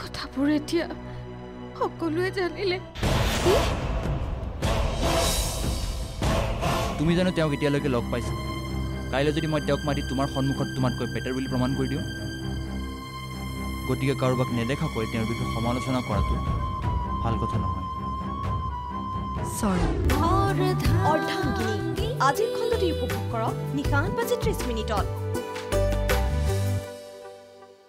কথাবোৰ এতিয়া সকলোৱে জানিলে। তুমি জানো তেওঁক এতিয়ালৈকে লগ পাইছা? কাইলৈ যদি মই তেওঁক মাতি তোমাৰ সন্মুখত তোমাতকৈ বেটাৰ বুলি প্ৰমাণ কৰি দিওঁ? গতিকে কাৰোবাক নেদেখাকৈ তেওঁৰ বিষয়ে সমালোচনা কৰাটো ভাল কথা নহয়। আজিৰ খণ্ডটি উপভোগ কৰক। নিশা আঠ বাজি ত্ৰিছ মিনিটত।